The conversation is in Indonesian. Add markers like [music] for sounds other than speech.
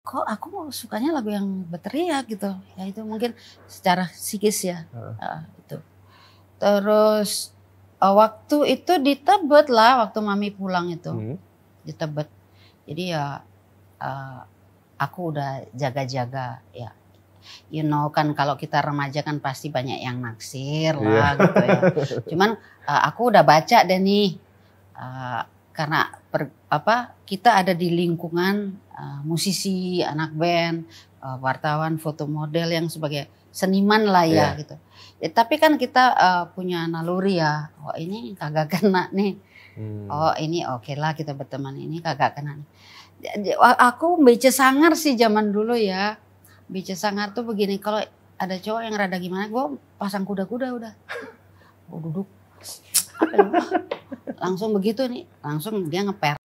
kok aku sukanya lagu yang berteriak gitu. Ya itu mungkin secara psikis ya. Heeh. Uh, itu. Terus uh, waktu itu di Tebet lah waktu mami pulang itu Hmm. di Tebet. Jadi ya uh, aku udah jaga-jaga ya. You know kan kalau kita remaja kan pasti banyak yang naksir lah Iya. gitu ya. [laughs] Cuman uh, aku udah baca deh nih uh, karena per- apa kita ada di lingkungan uh, musisi, anak band, uh, wartawan, foto model yang sebagai seniman lah ya Iya. gitu. Ya, tapi kan kita uh, punya naluri ya. Oh ini kagak kena nih. Hmm. Oh ini oke lah kita berteman ini kagak kena. Jadi, wa- Aku beca sangar sih zaman dulu ya. Beca sangar tuh begini kalau ada cowok yang rada gimana, gue pasang kuda-kuda udah. Gue duduk. Apa ya? Langsung begitu nih, langsung dia ngeper.